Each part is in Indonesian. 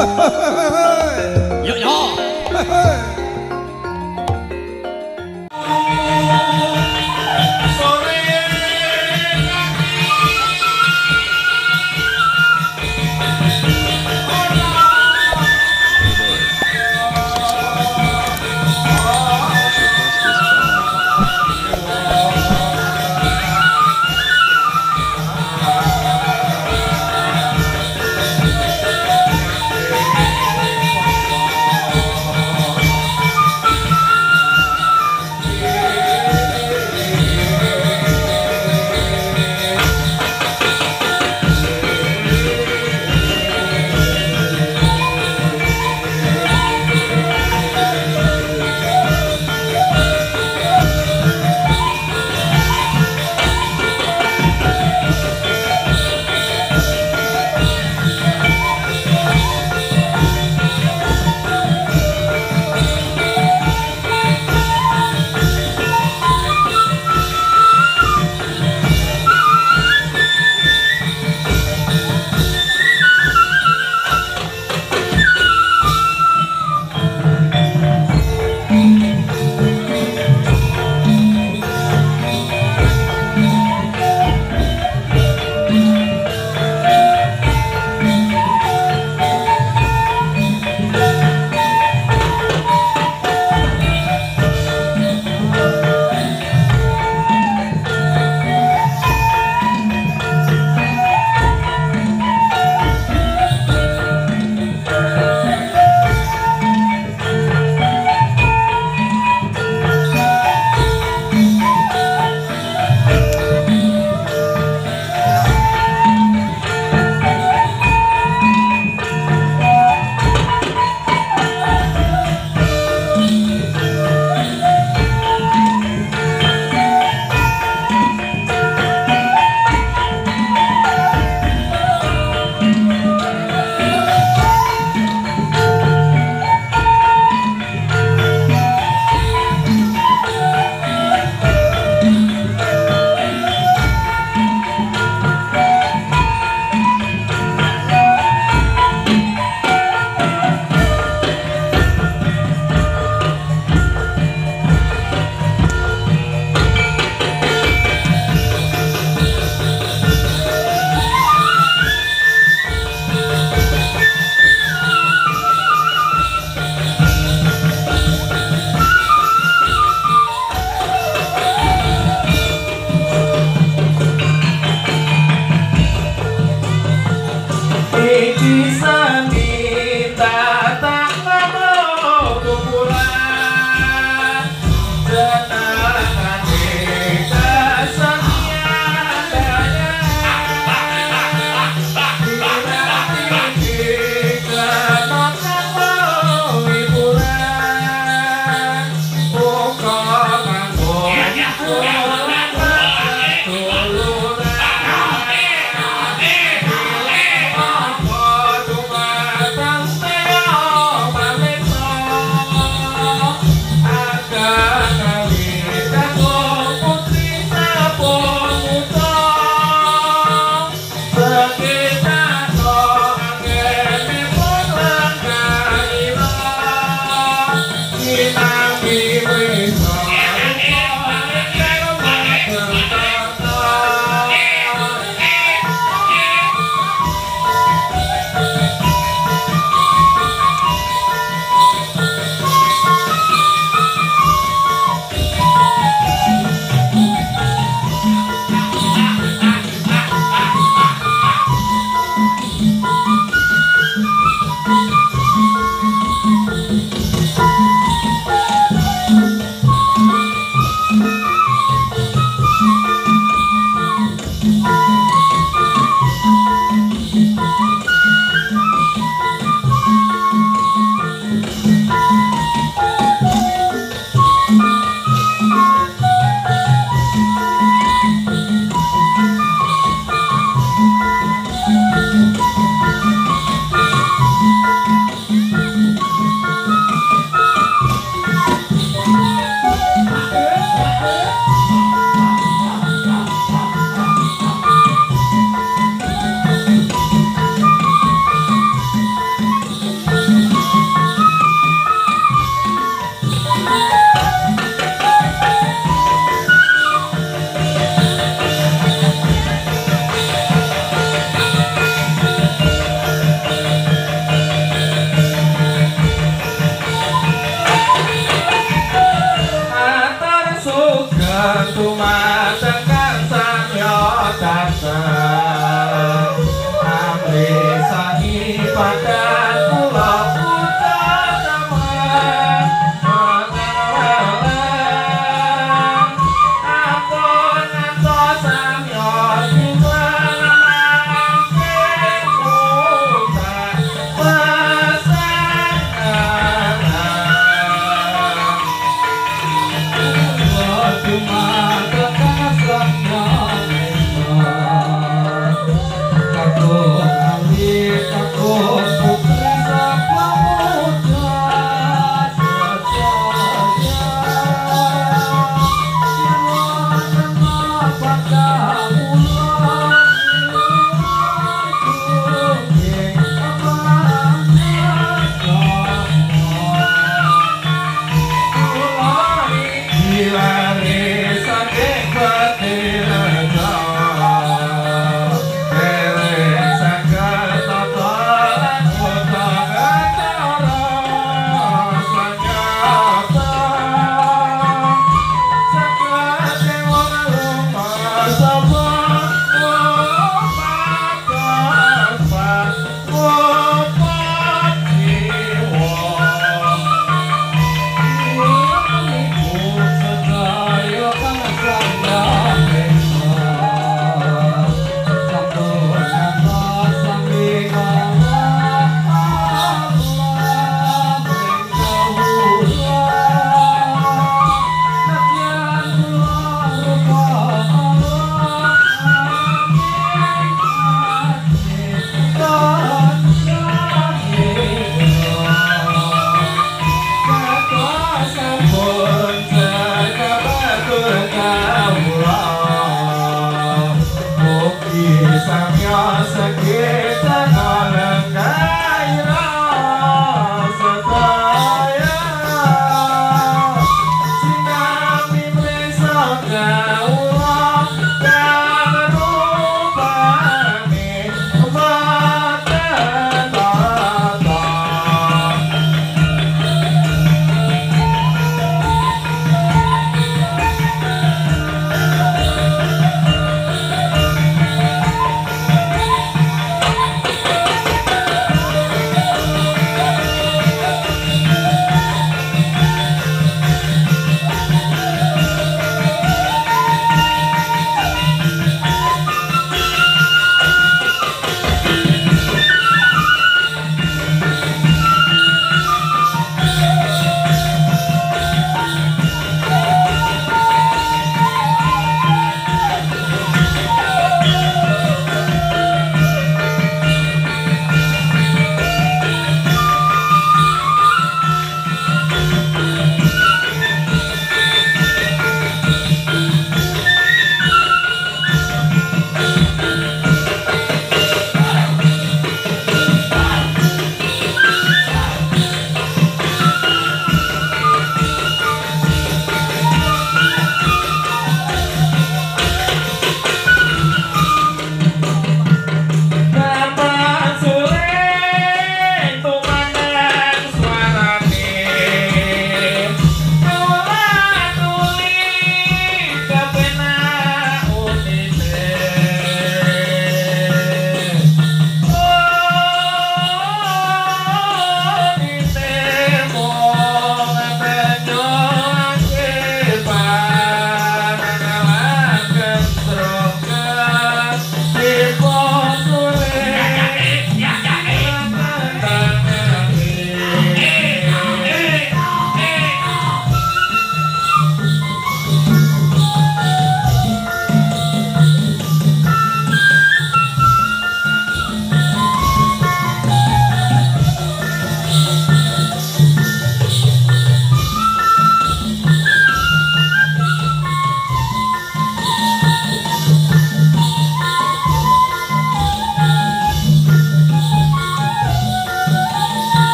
ha ha ha time.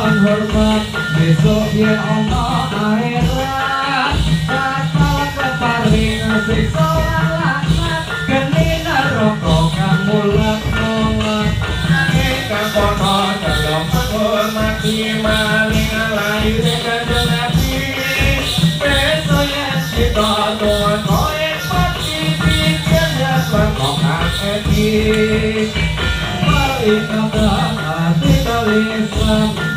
dalam menghormat Besok yen ono akhirat Bakal keparing lan laknat Geni neraka kang mulat-mulat Nanging kono dalam menghormati maring lahir kanjeng Nabi Besok yen kita tuan kowe pati pikir jaslan kok etik Ikatan hati dari Islam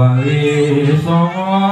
Hare só.